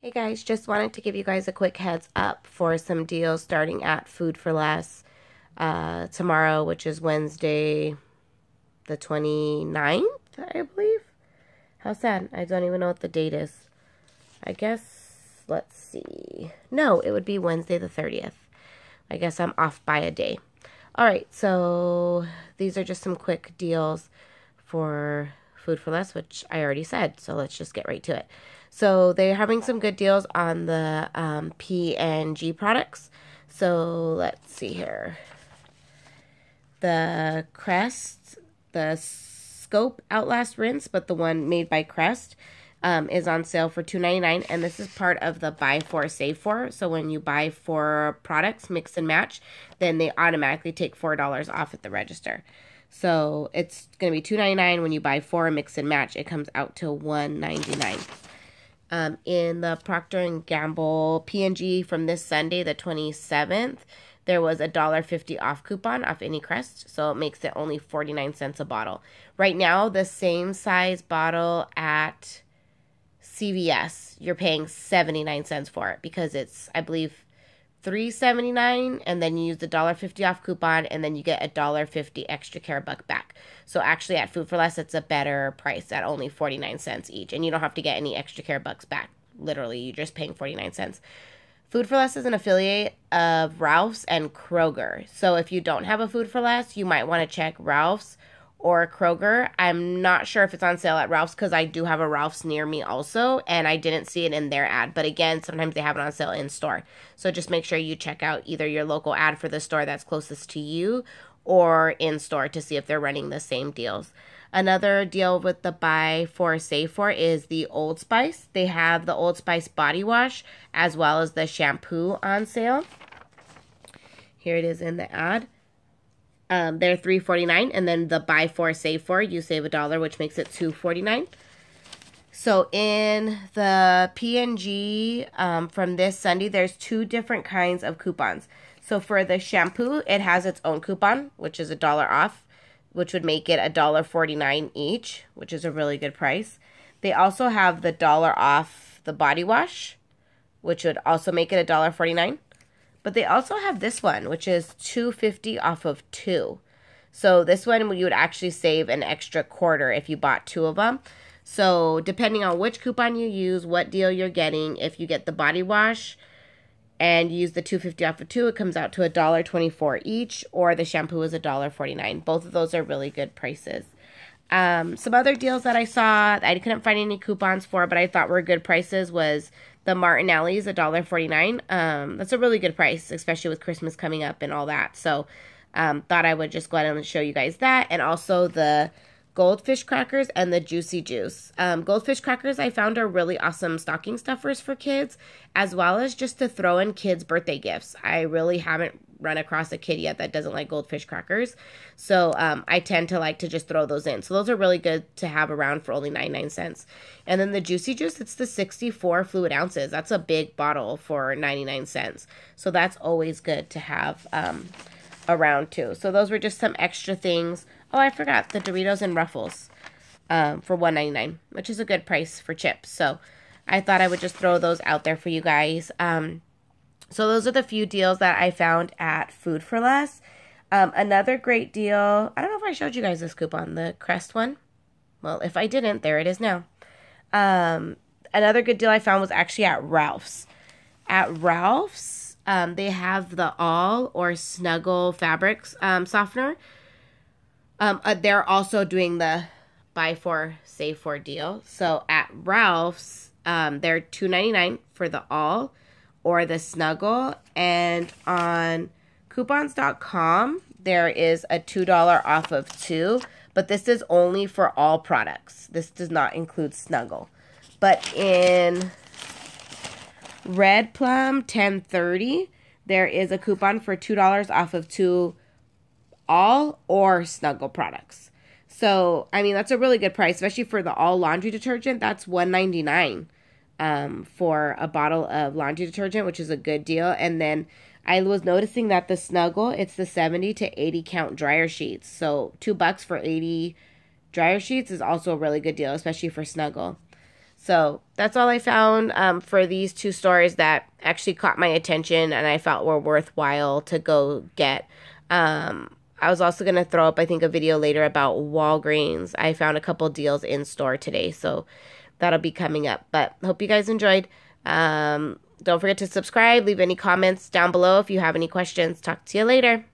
Hey guys, just wanted to give you guys a quick heads up for some deals starting at Food 4 Less uh, tomorrow, which is Wednesday the 29th, I believe. How sad. I don't even know what the date is. I guess, let's see. No, it would be Wednesday the 30th. I guess I'm off by a day. All right, so these are just some quick deals for Food 4 Less, which I already said. So let's just get right to it. So they're having some good deals on the um, P and G products. So let's see here. The Crest, the Scope Outlast Rinse, but the one made by Crest, um, is on sale for $2.99. And this is part of the buy four, save four. So when you buy four products, mix and match, then they automatically take $4 off at the register. So it's going to be $2.99 when you buy four, mix and match. It comes out to $1.99 um, in the Procter and Gamble P&G from this Sunday, the 27th. There was a dollar fifty off coupon off any crest, so it makes it only 49 cents a bottle. Right now, the same size bottle at CVS, you're paying 79 cents for it because it's, I believe, three seventy nine, and then you use the dollar fifty off coupon, and then you get a dollar fifty extra care buck back. So actually, at Food 4 Less, it's a better price at only forty nine cents each, and you don't have to get any extra care bucks back. Literally, you're just paying forty nine cents. Food 4 Less is an affiliate of Ralph's and Kroger. So if you don't have a Food for Less, you might want to check Ralph's or Kroger. I'm not sure if it's on sale at Ralph's because I do have a Ralph's near me also, and I didn't see it in their ad. But again, sometimes they have it on sale in store. So just make sure you check out either your local ad for the store that's closest to you or in store to see if they're running the same deals. Another deal with the buy for save for is the Old Spice. They have the Old Spice body wash as well as the shampoo on sale. Here it is in the ad. Um, they're three forty nine, and then the buy four save four, you save a dollar, which makes it two forty nine. So in the P&G um, from this Sunday, there's two different kinds of coupons. So for the shampoo, it has its own coupon, which is a dollar off, which would make it a dollar forty nine each, which is a really good price. They also have the dollar off the body wash, which would also make it a dollar forty nine. But they also have this one, which is 250 off of two. So this one you would actually save an extra quarter if you bought two of them. So depending on which coupon you use, what deal you're getting, if you get the body wash and use the 250 off of two, it comes out to a dollar 24 each, or the shampoo is a dollar 49. Both of those are really good prices. Um, some other deals that I saw I couldn't find any coupons for, but I thought were good prices was the Martinelli's $1.49. Um, that's a really good price, especially with Christmas coming up and all that. So, um, thought I would just go ahead and show you guys that. And also the goldfish crackers and the juicy juice. Um, goldfish crackers I found are really awesome stocking stuffers for kids, as well as just to throw in kids' birthday gifts. I really haven't run across a kid yet that doesn't like goldfish crackers. So um, I tend to like to just throw those in. So those are really good to have around for only 99 cents. And then the Juicy Juice, it's the 64 fluid ounces. That's a big bottle for 99 cents. So that's always good to have um, around too. So those were just some extra things. Oh, I forgot the Doritos and Ruffles um, for 1.99, which is a good price for chips. So I thought I would just throw those out there for you guys. Um, so those are the few deals that I found at Food 4 Less. Um, another great deal. I don't know if I showed you guys this coupon, the Crest one. Well, if I didn't, there it is now. Um, another good deal I found was actually at Ralph's. At Ralph's, um, they have the All or Snuggle Fabrics um, softener. Um, uh, they're also doing the buy four save four deal. So at Ralph's, um, they're two ninety nine for the All or the Snuggle. And on coupons.com, there is a $2 off of two, but this is only for all products. This does not include Snuggle. But in Red Plum 1030, there is a coupon for $2 off of two all or Snuggle products. So, I mean, that's a really good price, especially for the all laundry detergent. That's 199 um, for a bottle of laundry detergent, which is a good deal. And then I was noticing that the Snuggle, it's the 70 to 80 count dryer sheets. So two bucks for 80 dryer sheets is also a really good deal, especially for Snuggle. So that's all I found um, for these two stores that actually caught my attention and I felt were worthwhile to go get. Um, I was also going to throw up, I think, a video later about Walgreens. I found a couple deals in store today, so that'll be coming up. But hope you guys enjoyed. Um, don't forget to subscribe, leave any comments down below if you have any questions. Talk to you later.